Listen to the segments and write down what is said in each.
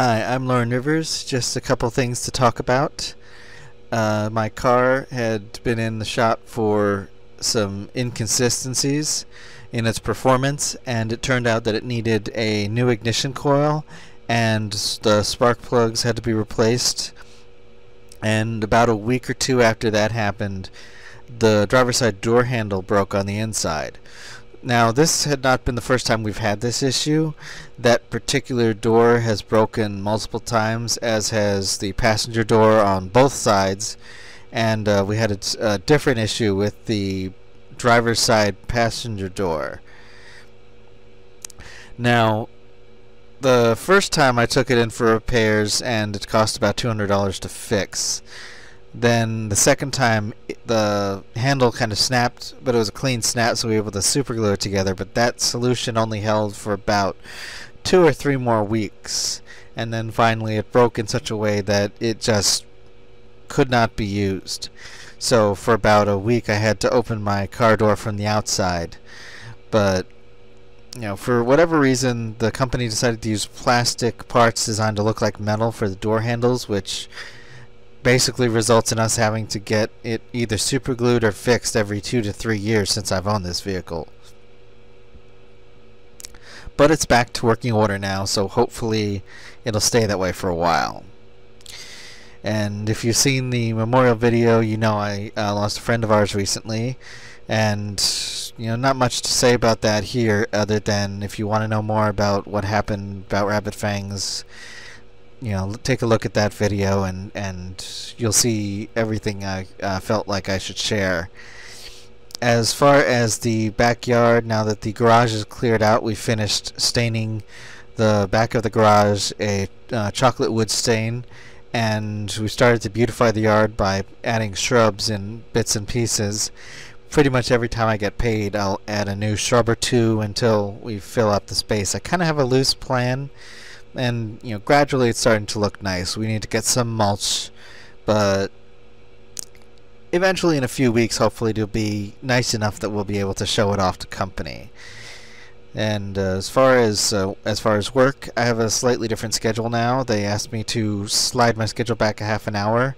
I'm Lauren Rivers. Just a couple things to talk about. Uh, my car had been in the shop for some inconsistencies in its performance, and it turned out that it needed a new ignition coil, and the spark plugs had to be replaced. And about a week or two after that happened, the driver's side door handle broke on the inside. Now, this had not been the first time we've had this issue. That particular door has broken multiple times, as has the passenger door on both sides. And uh, we had a, a different issue with the driver's side passenger door. Now, the first time I took it in for repairs, and it cost about $200 to fix. Then the second time, the handle kind of snapped, but it was a clean snap, so we were able to super glue it together. But that solution only held for about two or three more weeks. And then finally it broke in such a way that it just could not be used. So for about a week I had to open my car door from the outside. But you know, for whatever reason, the company decided to use plastic parts designed to look like metal for the door handles, which basically results in us having to get it either super glued or fixed every two to three years since I've owned this vehicle. But it's back to working order now, so hopefully it'll stay that way for a while. And if you've seen the memorial video, you know I uh, lost a friend of ours recently. And, you know, not much to say about that here, other than if you want to know more about what happened about Rabbit Fangs, you know, take a look at that video and, and you'll see everything I uh, felt like I should share. As far as the backyard, now that the garage is cleared out, we finished staining the back of the garage a uh, chocolate wood stain and we started to beautify the yard by adding shrubs in bits and pieces. Pretty much every time I get paid, I'll add a new shrub or two until we fill up the space. I kind of have a loose plan and you know gradually it's starting to look nice. We need to get some mulch, but eventually in a few weeks hopefully it'll be nice enough that we'll be able to show it off to company. And uh, as far as uh, as far as work, I have a slightly different schedule now. They asked me to slide my schedule back a half an hour.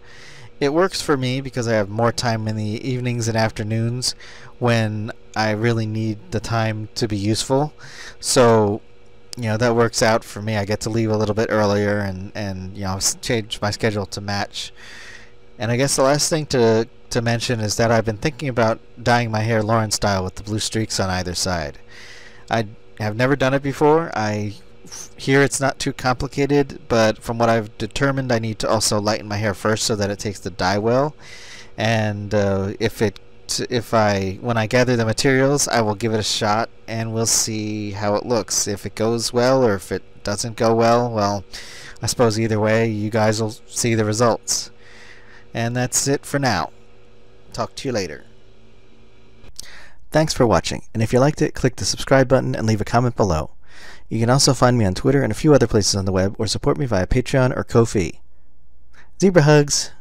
It works for me because I have more time in the evenings and afternoons when I really need the time to be useful. So you know that works out for me. I get to leave a little bit earlier and and you know change my schedule to match. And I guess the last thing to to mention is that I've been thinking about dyeing my hair Lauren style with the blue streaks on either side. I have never done it before. I hear it's not too complicated, but from what I've determined, I need to also lighten my hair first so that it takes the dye well. And uh, if it if I when I gather the materials, I will give it a shot and we'll see how it looks. If it goes well or if it doesn't go well, well, I suppose either way, you guys will see the results. And that's it for now. Talk to you later. Thanks for watching, and if you liked it, click the subscribe button and leave a comment below. You can also find me on Twitter and a few other places on the web, or support me via Patreon or Ko-fi. Zebra hugs!